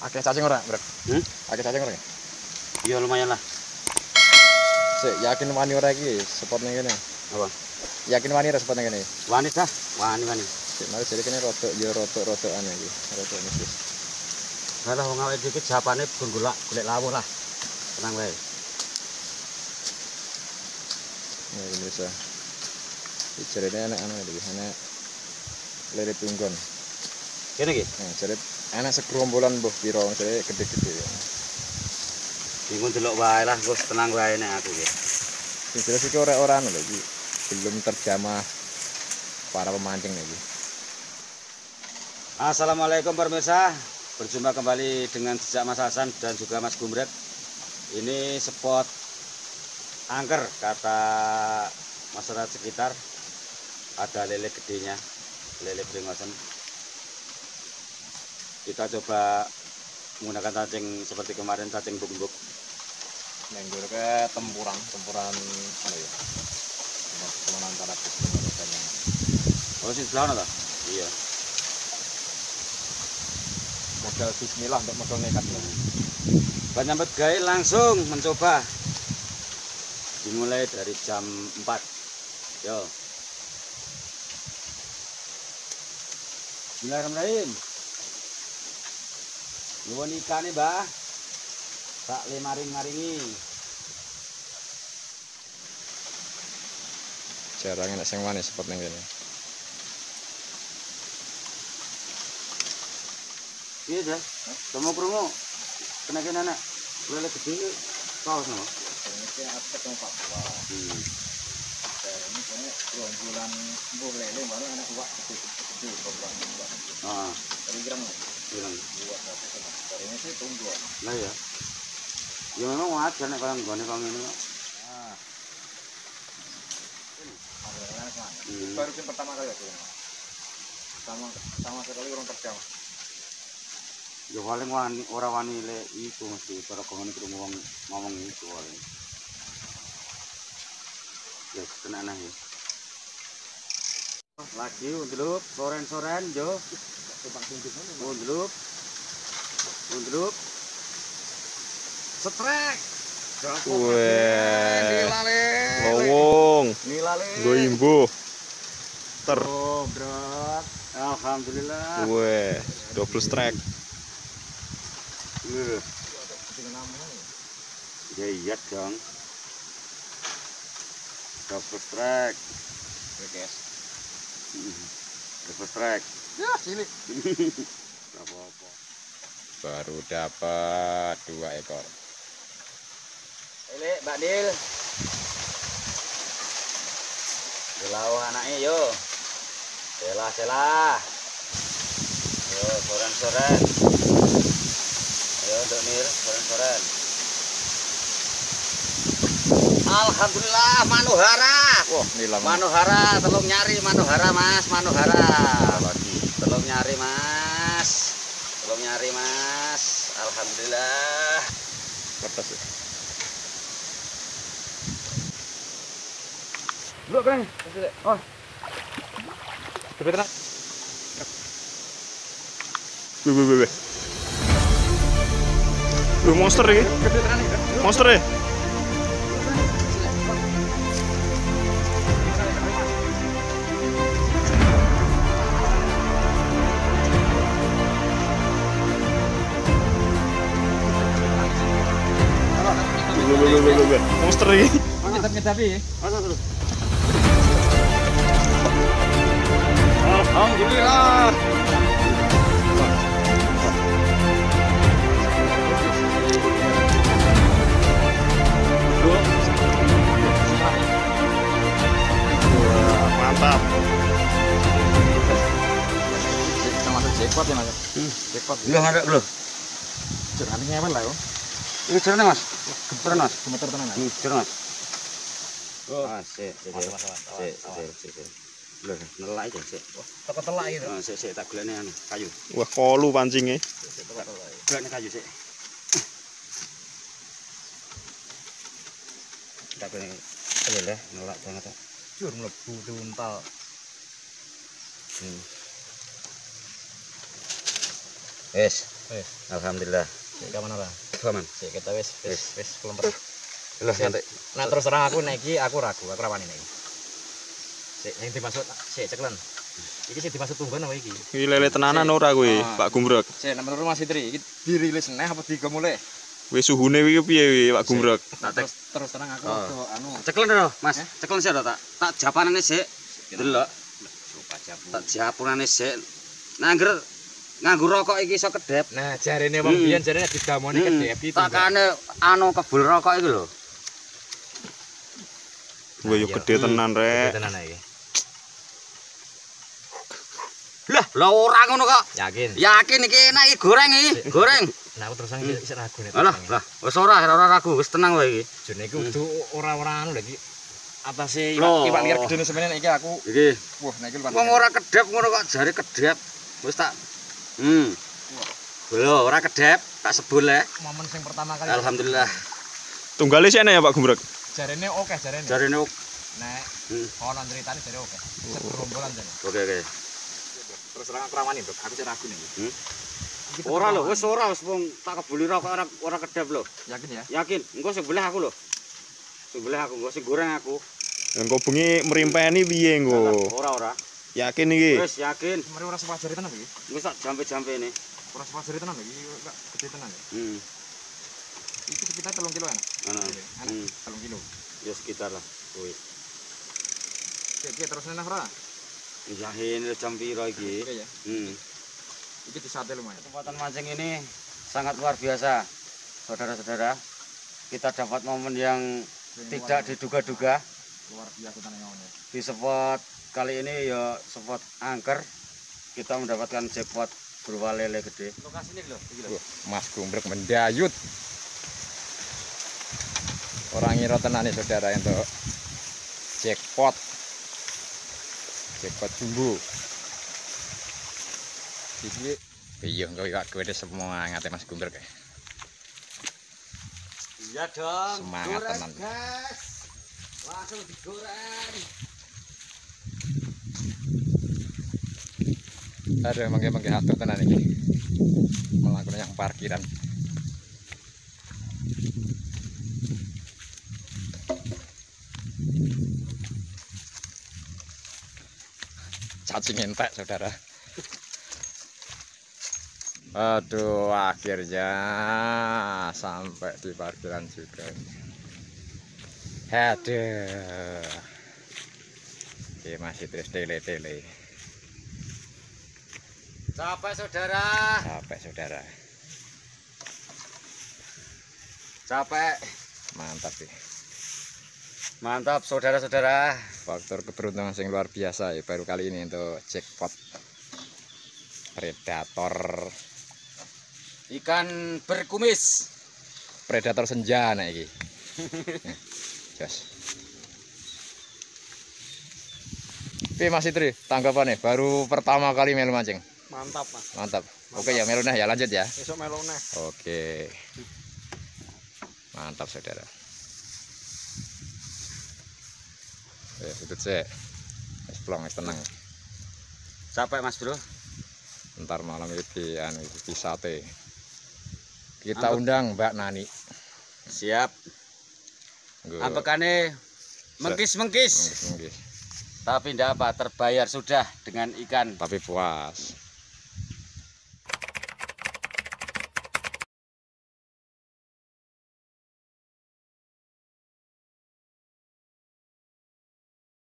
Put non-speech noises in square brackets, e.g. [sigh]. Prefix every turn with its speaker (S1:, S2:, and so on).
S1: Akeh cacing ora, Bro?
S2: Hmm?
S1: Akeh cacing ora?
S2: Iya lumayan lah.
S1: Sik, yakin wani ora iki spot ning kene.
S2: Apa?
S1: Yakin wani ora spot ning kene.
S2: Wani dah, wani wani.
S1: Sik, mari jadi kene rodok ya rodok-rodok ane iki. Rodok mistis.
S2: Kalau wong awake dikit japane gonggolak golek lawuh lah. Tenang wae.
S1: Ya ini bisa. Enak anu iki, enak lele tunggon.
S2: Kene iki.
S1: Nah, jadi enak segerombolan mbuh pira jadi gede-gede ya.
S2: Bingung delok wae lah, Gus. Tenang wae nek aku iki.
S1: Sing jelas iki ora-ora lho iki. Belum terjamah para pemancing iki.
S2: Assalamualaikum pemirsa. Berjumpa kembali dengan Jejak Mas Hasan dan juga Mas Gumret. Ini spot angker kata masyarakat sekitar. Ada lele gedenya, lele beringosen. Kita coba menggunakan cacing seperti kemarin cacing buk-buk.
S1: Nenggur ke tempuran, tempuran anu ya. Teman antara yang
S2: Oh, sing sebelah toh? Iya.
S1: modal bismillah untuk modal nekat.
S2: Pak nyambut gawe langsung mencoba. Dimulai dari jam 4. Yo. Bismillahirrahmanirrahim. Nuwun ikane, Mbah. Tak le maring-maringi.
S1: Jarang enak sing wani spot ning kene.
S2: Iya dah. Kamu krungu. Kena kena nak. Lele gede kaos no.
S1: Ini Papua.
S2: Hmm.
S1: Ini lele baru anak tua gede bulan bulan.
S2: Ah,
S1: Dari gram
S2: bilang. Lah ya. Ya memang wajar nek kalau nggone kok ngene kok.
S1: Ah.
S2: Hmm.
S1: Baru yang pertama kali aku. Sama sama sekali orang terjamah.
S2: Ya paling wani ora wani le iku mesti para kongone krungu wong ngomong iku paling. Ya kena nah ya. Lagi undlup, soren-soren yo.
S1: Tebak tunjuk mana?
S2: Undlup. Setrek.
S1: Weh.
S3: Nilale.
S1: Lowong.
S3: Nilale.
S1: Gue imbuh. Ter.
S3: Oh.
S2: Alhamdulillah.
S1: Weh. Double strike.
S2: Uh, Ya iya dong. Double strike.
S1: Guys.
S2: Double strike.
S3: Ya, sini. [laughs]
S2: Gak apa-apa.
S1: Baru dapat dua ekor.
S2: Ele, Mbak Dil. Gelau anaknya yo. Sela sela. Yo, soren soren. Nir, soren soren. Alhamdulillah Manuhara.
S1: Wah, nilam.
S2: Manuhara, tolong nyari Manuhara Mas, Manuhara.
S1: lagi.
S2: Tolong nyari Mas. Tolong nyari Mas. Alhamdulillah.
S1: Kertas ya.
S2: Dulu kan. Oh,
S1: Coba tenang. Wih, wih, wih. Wih, monster ini. Monster ya. Monster ini.
S3: Ngedap-ngedapi ya.
S2: masa dulu.
S1: Alhamdulillah. Mantap.
S3: Termasuk jackpot ya, Mas.
S2: Hmm.
S3: Jackpot.
S2: Belum ada belum.
S3: Jangan ngewel lah, yo.
S2: Ini cerita mas. Gemeteran mas.
S3: Gemeter tenan.
S2: Ini cerita mas.
S1: Oh.
S2: Ah, sik, sik,
S1: Mas,
S2: sik,
S1: mas, mas,
S2: sik,
S1: mas,
S2: sik, sik, sik. Lho, nelak aja sik.
S3: Toko telak
S2: sik, sik, tak golekne anu, kayu.
S1: Wah, kolu pancingnya.
S2: Golekne kayu sik. Tak golekne. Ayo lah, nelak banget.
S3: Jur mlebu diuntal.
S2: Hmm. Alhamdulillah.
S1: Sik kapan ora?
S2: Aman.
S1: Sik kita wis wis wis kelemper.
S2: Lho santai.
S1: Nah terus terang aku nek iki aku ragu, aku rawani nek iki. Sik yang dimaksud sik ceklen. Iki sing dimaksud tungguan apa iki?
S4: Iki lele tenanan ora kuwi,
S1: Ah.
S4: Pak Gumbrek.
S1: Sik nek menurut Mas Fitri iki dirilis neh apa digo mulai?
S4: Wis suhune iki piye wi, Pak Gumbrek?
S2: Tak.
S1: Terus terus terang aku
S2: Oh.
S1: tuh anu
S2: Ceklen lho, Mas. Ceklen sih lho tak. Tak japanane sik. Delok. Tak japunane sik. Nangger nganggo rokok iki iso kedep.
S1: Nah, jarene wong
S2: Hmm.
S1: biyen jarene digamoni
S2: Hmm,
S1: kedep iki.
S2: Takane anu kebul rokok iki lho.
S4: Wah, yo gede tenan rek.
S1: tenan iki.
S2: Lah, lah ora ngono kok.
S1: Yakin.
S2: Yakin iki enak iki goreng iki, goreng.
S1: Nah, aku terus iki isih ragu nek.
S2: Alah, lah wis ora ora ragu, wis tenang wae iki.
S1: jene iki kudu ora-ora anu lagi. Atase
S2: Loh.
S1: iwak iwak liar gedene sebenarnya iki aku
S2: Iki
S1: wah nek iki
S2: wong ora kedep ngono kok jare kedep. Wis tak Hmm. Lho, ora kedep, tak sebul ya.
S1: momen sing pertama kali
S2: Alhamdulillah.
S4: Tunggale sih enak ya Pak Gumbrek.
S1: jarene oke jarene
S2: Jarene oke.
S1: nek
S2: Hmm.
S1: ono ceritane jare oke segerombolan jare
S2: Oke.
S1: terus terang aku rawani Bro aku sih ragu nih
S2: Hmm? Ora lho, wis ora wis wong tak kebuli rokok ora ora kedep lho.
S1: yakin ya
S2: Yakin, engko sebelah aku lho. Sebelah aku, engko sing goreng aku.
S4: Engko bengi merimpeni piye engko?
S2: Ora ora.
S4: Yakin iki?
S2: Wis yakin.
S1: mari ora sepajari tenan iki
S2: Wis tak jampe-jampe ini.
S1: ora sepajari tenan iki enggak gede tenan ya
S2: Hmm.
S1: iki sekitar 3 kilo enak
S2: Ana.
S1: enak
S2: Hmm.
S1: 3 kilo
S2: Ya sekitar lah. Kuwi.
S1: Oke, oke, terus nena ora
S2: Yahin jam piro iki?
S1: oke ya
S2: Hmm.
S1: iki disate lumayan
S2: Kesempatan mancing ini sangat luar biasa. Saudara-saudara, kita dapat momen yang tidak diduga-duga
S1: luar biasa tenan ya
S2: di spot kali ini ya spot angker kita mendapatkan jackpot berupa lele gede. Lokasi ini loh.
S1: Mas Gumbrek mendayut orang ngira tenan nih saudara untuk jackpot jackpot jumbo iki iya engko iwak gede semua ngate Mas Gumbrek ya.
S2: Iya dong.
S1: Semangat tenan.
S2: Guys. Langsung digoreng.
S1: Aduh, emang emang hatur tenan iki. Melakukan yang parkiran. Cacing entek, saudara. Aduh, akhirnya sampai di parkiran juga. Aduh. Oke, masih terus tele-tele.
S2: Capek saudara.
S1: Capek saudara,
S2: Capek.
S1: mantap sih.
S2: Mantap saudara-saudara.
S1: Faktor keberuntungan yang luar biasa ya baru kali ini untuk jackpot predator
S2: Ikan berkumis.
S1: predator senja nah iki. [laughs] Jos. Tapi Mas Itri, tanggapannya baru pertama kali melu mancing.
S3: Mantap, Mas.
S1: Mantap. Oke ya melu nah ya lanjut ya.
S3: Besok melu neh.
S1: Oke. Mantap saudara. Eh, itu sih. Wis plong, wis tenang.
S2: Capek Mas Bro.
S1: Ntar malam itu di, anu, di sate. Kita undang Mbak Nani.
S2: Siap.
S1: Nggo-
S2: Ambekane mengkis-mengkis.
S1: Mengkis-mengkis.
S2: Tapi ndak apa, terbayar sudah dengan ikan.
S1: Tapi puas.